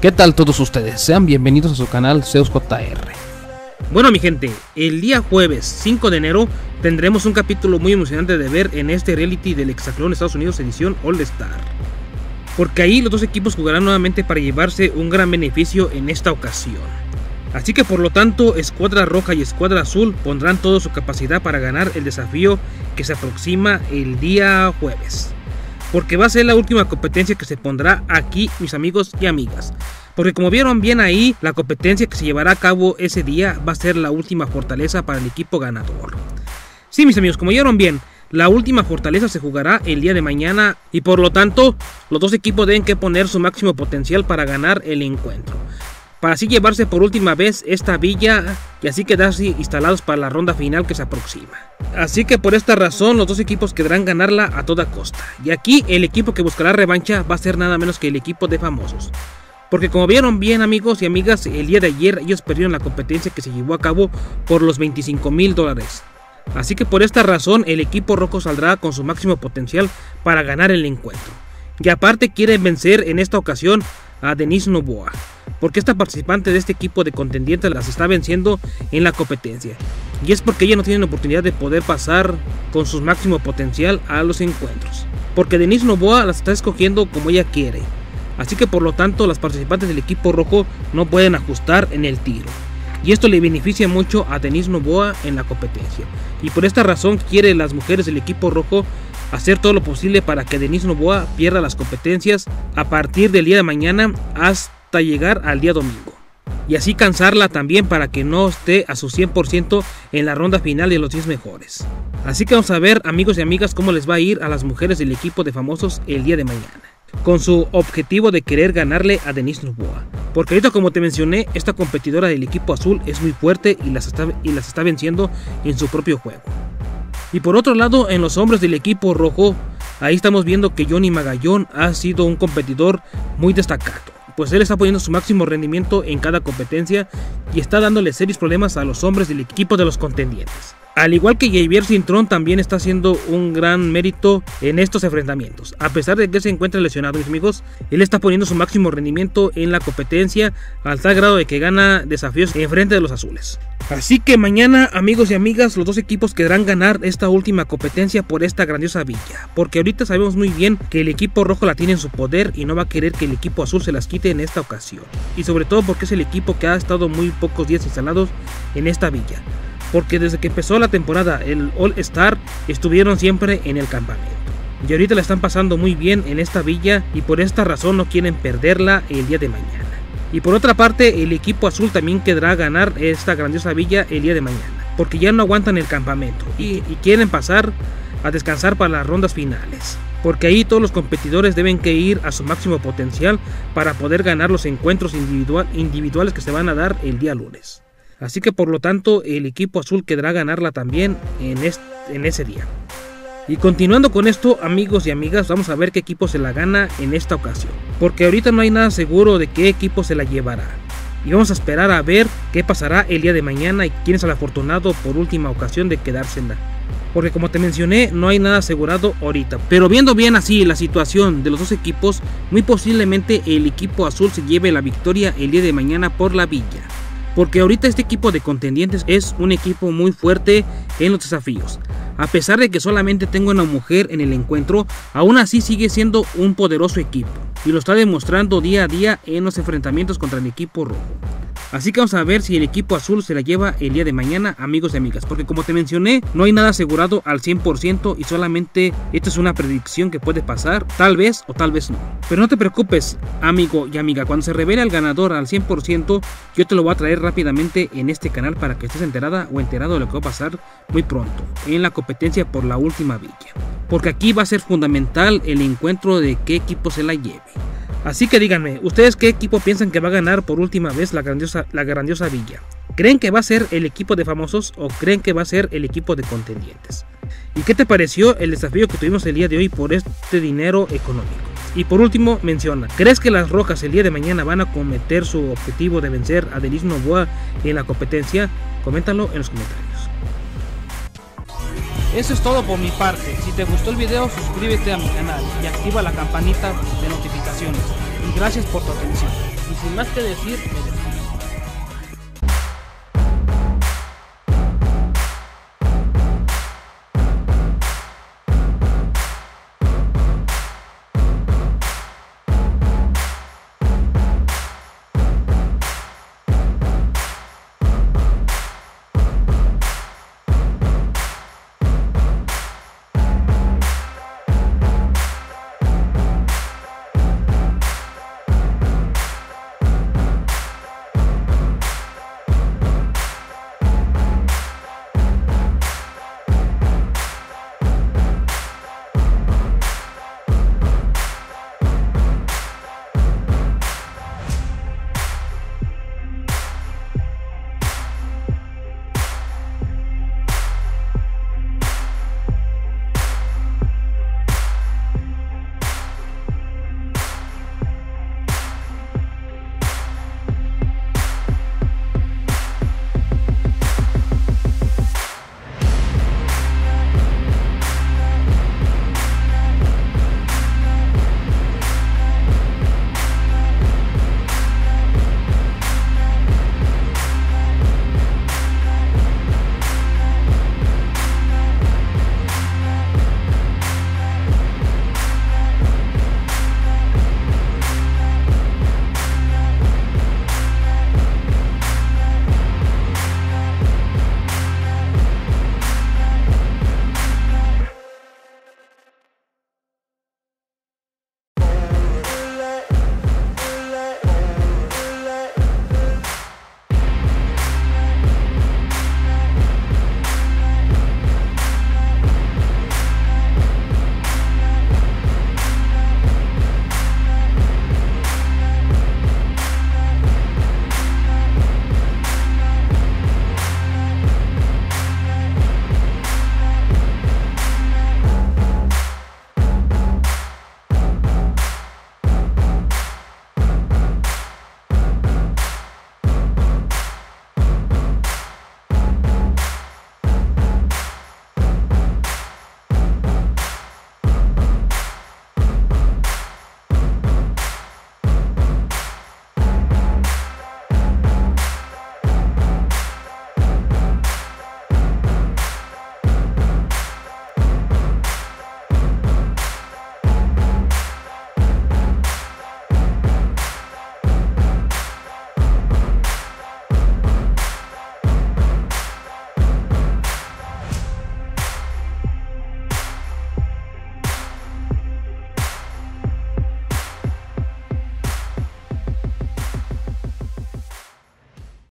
¿Qué tal todos ustedes? Sean bienvenidos a su canal Zeus JR. Bueno mi gente, el día jueves 5 de enero tendremos un capítulo muy emocionante de ver en este reality del Hexaclón Estados Unidos edición All Star. Porque ahí los dos equipos jugarán nuevamente para llevarse un gran beneficio en esta ocasión. Así que por lo tanto, Escuadra Roja y Escuadra Azul pondrán toda su capacidad para ganar el desafío que se aproxima el día jueves. Porque va a ser la última competencia que se pondrá aquí, mis amigos y amigas. Porque como vieron bien ahí, la competencia que se llevará a cabo ese día va a ser la última fortaleza para el equipo ganador. Sí, mis amigos, como vieron bien, la última fortaleza se jugará el día de mañana y por lo tanto los dos equipos deben que poner su máximo potencial para ganar el encuentro para así llevarse por última vez esta villa y así quedarse instalados para la ronda final que se aproxima. Así que por esta razón los dos equipos querrán ganarla a toda costa. Y aquí el equipo que buscará revancha va a ser nada menos que el equipo de famosos. Porque como vieron bien amigos y amigas, el día de ayer ellos perdieron la competencia que se llevó a cabo por los 25 mil dólares. Así que por esta razón el equipo rojo saldrá con su máximo potencial para ganar el encuentro. Y aparte quieren vencer en esta ocasión a Denise Novoa porque esta participante de este equipo de contendientes las está venciendo en la competencia. Y es porque ella no tiene la oportunidad de poder pasar con su máximo potencial a los encuentros. Porque Denise Novoa las está escogiendo como ella quiere. Así que por lo tanto las participantes del equipo rojo no pueden ajustar en el tiro. Y esto le beneficia mucho a Denise Novoa en la competencia. Y por esta razón quiere las mujeres del equipo rojo hacer todo lo posible para que Denise Novoa pierda las competencias a partir del día de mañana hasta llegar al día domingo. Y así cansarla también para que no esté a su 100% en la ronda final de los 10 mejores. Así que vamos a ver amigos y amigas cómo les va a ir a las mujeres del equipo de famosos el día de mañana. Con su objetivo de querer ganarle a Denise Novoa. Porque ahorita como te mencioné, esta competidora del equipo azul es muy fuerte y las está, y las está venciendo en su propio juego. Y por otro lado, en los hombres del equipo rojo, ahí estamos viendo que Johnny Magallón ha sido un competidor muy destacado pues él está poniendo su máximo rendimiento en cada competencia y está dándole serios problemas a los hombres del equipo de los contendientes. Al igual que Javier Cintrón también está haciendo un gran mérito en estos enfrentamientos. A pesar de que se encuentra lesionado, mis amigos, él está poniendo su máximo rendimiento en la competencia al tal grado de que gana desafíos en frente de los azules. Así que mañana, amigos y amigas, los dos equipos querrán ganar esta última competencia por esta grandiosa villa. Porque ahorita sabemos muy bien que el equipo rojo la tiene en su poder y no va a querer que el equipo azul se las quite en esta ocasión. Y sobre todo porque es el equipo que ha estado muy pocos días instalados en esta villa. Porque desde que empezó la temporada, el All Star estuvieron siempre en el campamento. Y ahorita la están pasando muy bien en esta villa y por esta razón no quieren perderla el día de mañana. Y por otra parte, el equipo azul también querrá ganar esta grandiosa villa el día de mañana, porque ya no aguantan el campamento y, quieren pasar a descansar para las rondas finales. Porque ahí todos los competidores deben que ir a su máximo potencial para poder ganar los encuentros individuales que se van a dar el día lunes. Así que por lo tanto el equipo azul quedará ganarla también en, en ese día. Y continuando con esto, amigos y amigas, vamos a ver qué equipo se la gana en esta ocasión. Porque ahorita no hay nada seguro de qué equipo se la llevará. Y vamos a esperar a ver qué pasará el día de mañana y quién es el afortunado por última ocasión de quedársela. Porque como te mencioné, no hay nada asegurado ahorita. Pero viendo bien así la situación de los dos equipos, muy posiblemente el equipo azul se lleve la victoria el día de mañana por la villa. Porque ahorita este equipo de contendientes es un equipo muy fuerte en los desafíos. A pesar de que solamente tengo una mujer en el encuentro, aún así sigue siendo un poderoso equipo y lo está demostrando día a día en los enfrentamientos contra el equipo rojo. Así que vamos a ver si el equipo azul se la lleva el día de mañana, amigos y amigas. Porque como te mencioné, no hay nada asegurado al 100% y solamente esto es una predicción que puede pasar, tal vez o tal vez no. Pero no te preocupes, amigo y amiga, cuando se revele el ganador al 100%, yo te lo voy a traer rápidamente en este canal para que estés enterada o enterado de lo que va a pasar muy pronto en la competencia por la última villa. Porque aquí va a ser fundamental el encuentro de qué equipo se la lleve. Así que díganme, ¿ustedes qué equipo piensan que va a ganar por última vez la grandiosa, la grandiosa villa? ¿Creen que va a ser el equipo de famosos o creen que va a ser el equipo de contendientes? ¿Y qué te pareció el desafío que tuvimos el día de hoy por este dinero económico? Y por último, menciona, ¿crees que las Rojas el día de mañana van a cometer su objetivo de vencer a Denis Novoa en la competencia? Coméntalo en los comentarios. Eso es todo por mi parte. Si te gustó el video, suscríbete a mi canal y activa la campanita de notificaciones. Y gracias por tu atención. Y sin más que decir, me.